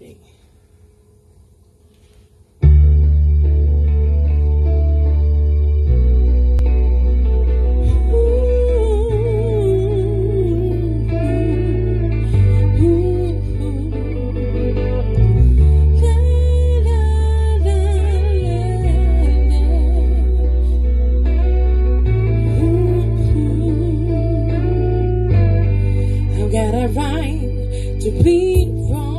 Okay. Got a right to be wrong.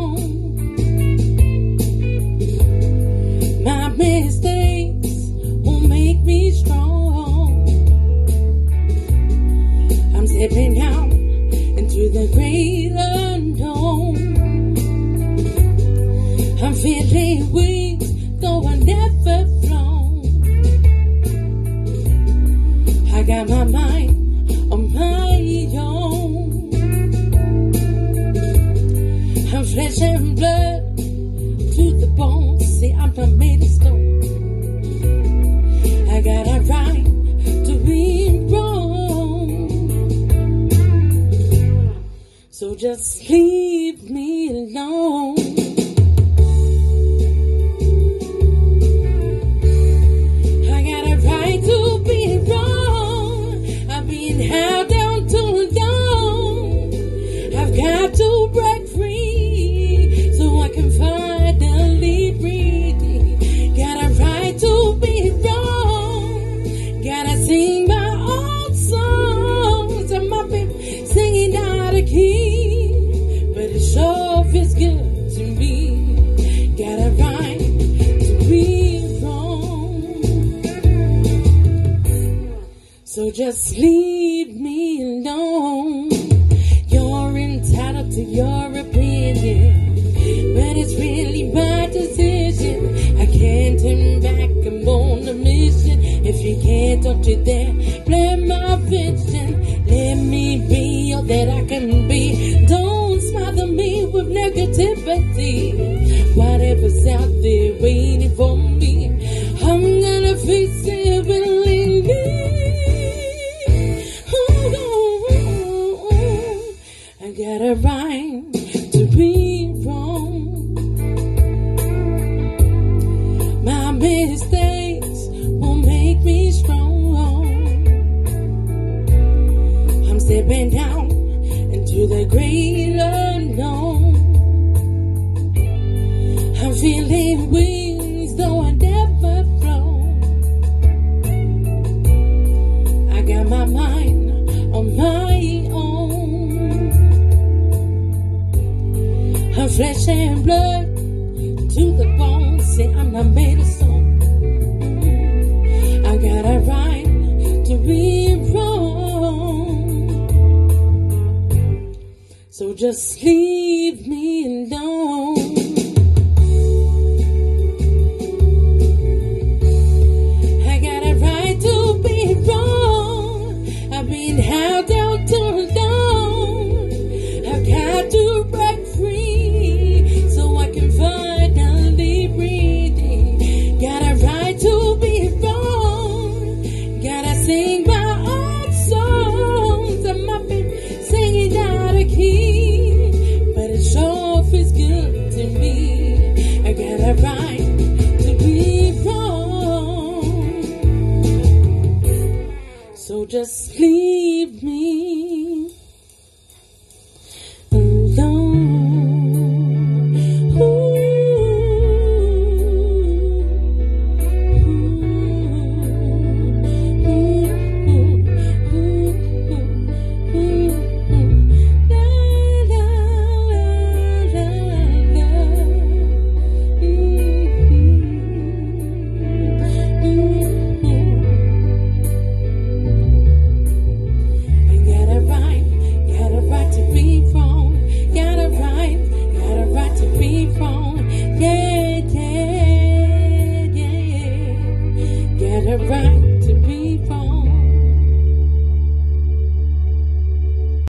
I'm flesh and blood to the bone. See, I'm not made of stone. I got a right to be wrong. So just leave me alone. Feels good to me. Got a right to be wrong. So just leave me alone. You're entitled to your opinion, but it's really my decision. I can't turn back. I'm on a mission. If you can't, don't you dare blame my vision. Let me be all that I can be. Whatever's out there waiting for me, I'm gonna face it willingly. Ooh, I got a right to be wrong. My mistakes will make me strong. Feeling wings though I never flown. I got my mind on my own. I'm flesh and blood to the bone. Say I'm not made of stone. I got a right to be wrong. So just leave me alone. just leave.